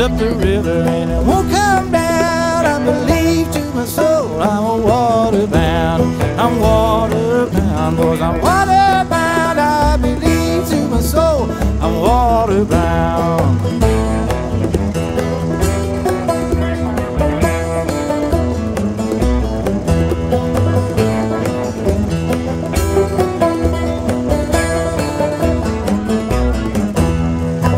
up the river and it won't come down. I believe to my soul I'm a water bound. I'm water bound, boys. I'm water bound. I believe to my soul I'm water bound.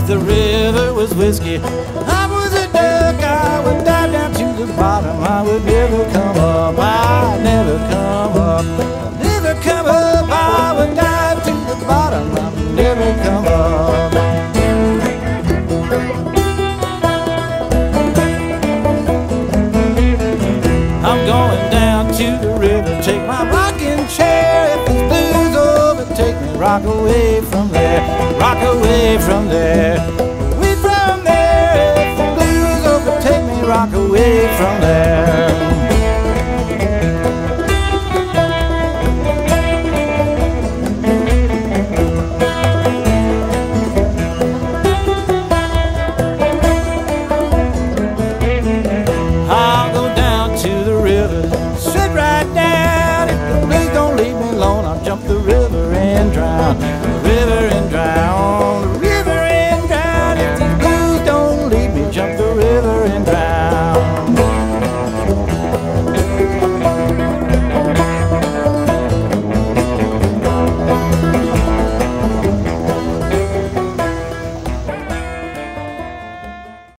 the river was whiskey. I was a duck, I would dive down to the bottom. I would never come up, I'd never come up. I'd never come up, I would dive to the bottom. I'd never come up. I'm going down to the river, take my rocking chair. If these blues overtake me, rock away from there, rock away from there. from there. I'll go down to the river, sit right down. If the blues don't leave me alone, I'll jump the river.